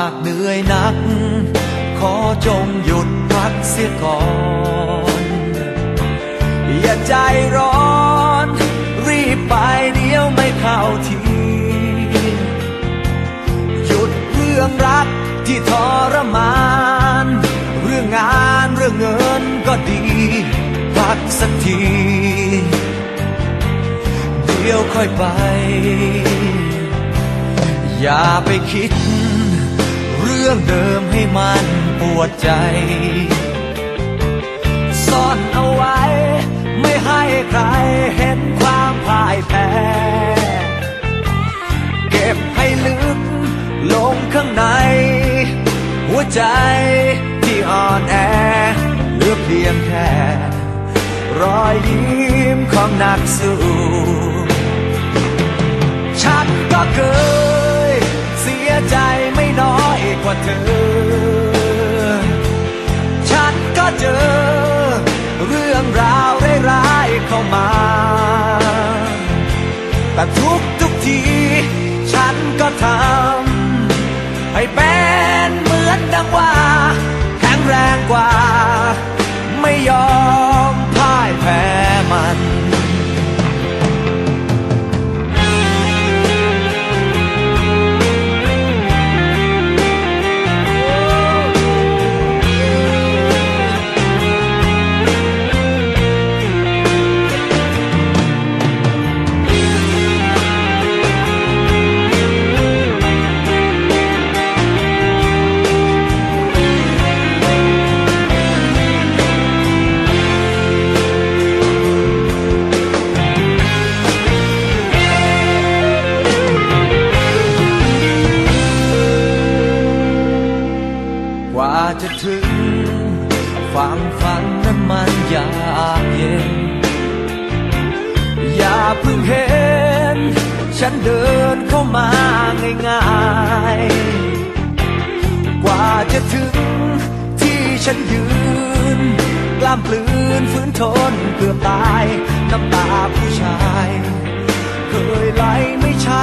ากเหนื่อยนัก ขอจงหยุดพักเสียก่อน อย่าใจร้อน รีบไปเดี๋ยวไม่เข้าทีหยุดเรื่องรักที่ทรมาน เรื่องงานเรื่องเงินก็ดี พักสักที เดี๋ยวค่อยไป อย่าไปคิด รื่องเดิมให้มันปวดใจ ซ่อนเอาไว้ ไม่ให้ใครเห็นความพ่ายแพ้ เก็บให้ลึกลงข้างใน หัวใจที่อ่อนแอเหลือเพียงแค่ รอยยิ้มของนักสู้ ฉันก็เคย เธอ ฉันก็เจอ เรื่องราวร้ายๆเข้ามา แต่ทุกทุกที ฉันก็ทำให้เป็นเหมือนดังว่า แข็งแรงกว่า กว่าจะถึงฝั่งฝันนั้นมันยากเย็น อย่าเพิ่งเห็น ฉันเดินเข้ามาง่ายๆ กว่าจะถึงที่ฉันยืน กล้ามปลืนฝืนทนเกือบตาย น้ำตาผู้ชาย เคยไหลไม่ใช่